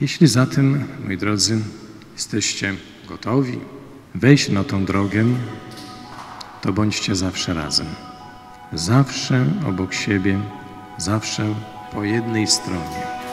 Jeśli zatem, moi drodzy, jesteście gotowi wejść na tą drogę, to bądźcie zawsze razem. Zawsze obok siebie, zawsze po jednej stronie.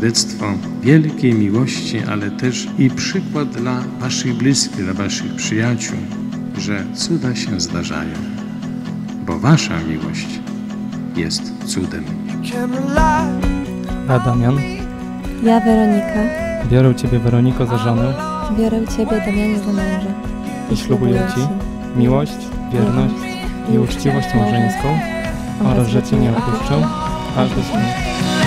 świadectwo wielkiej miłości, ale też i przykład dla Waszych bliskich, dla Waszych przyjaciół, że cuda się zdarzają, bo Wasza miłość jest cudem. Ja Damian. Ja Weronika. Biorę Ciebie Weroniko za żonę. Biorę Ciebie Damianie za męża. I ślubuję Ci miłość, wierność i uczciwość małżeńską oraz, że Cię nie opuszczę aż do śmierci.